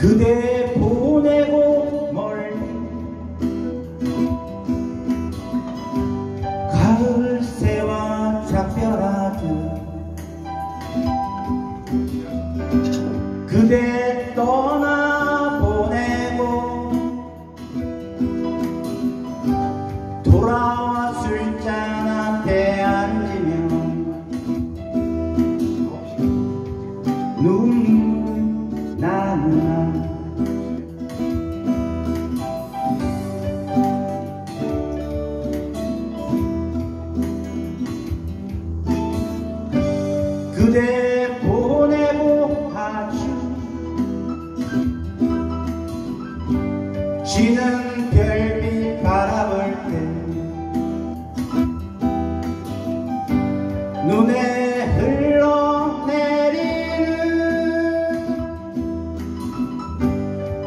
그대 보내고 멀리 가을 새와 작별하듯 그대 떠나보내고 돌아와 술잔 눈에 흘러내리는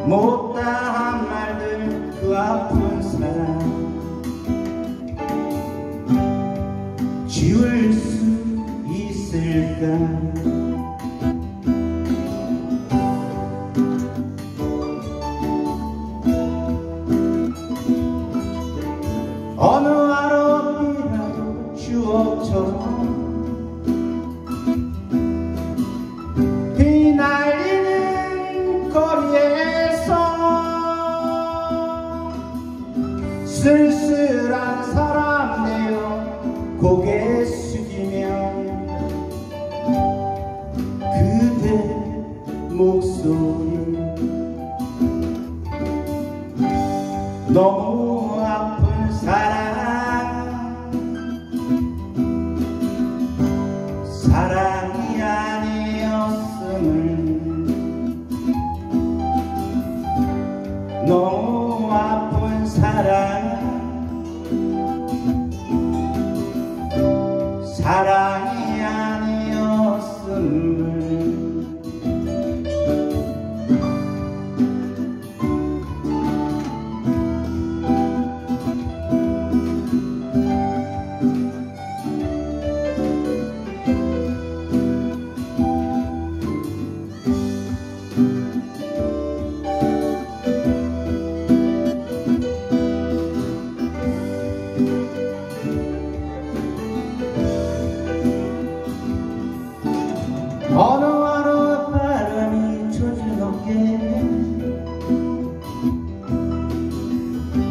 못다한 말들 그 아픈 사랑. 지울 수 있을까? 어느 하루이라도 추억처럼 쓸쓸한 사람 내어 고개 숙이면 그대 목소리. 너무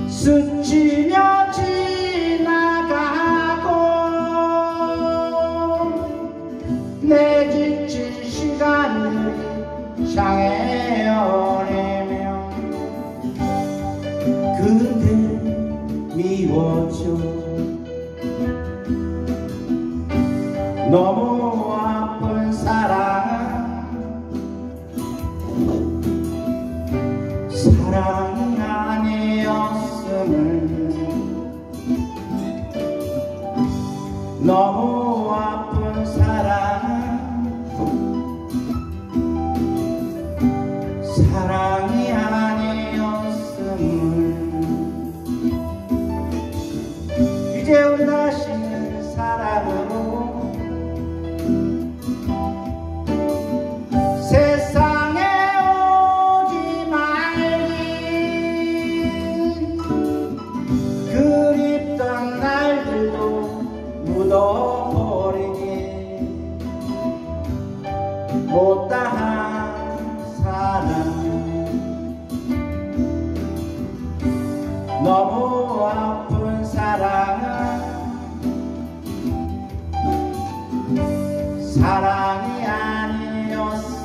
스치며 지나가고 내 지친 시간을 향해 오내며 그대 미워져. 너무 사랑이 아니었음을 너무 아픈 사랑 사랑이 아니었음을 이제 우리 다시 못다한 사랑 너무 아픈 사랑은 사랑이 아니었음을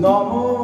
너무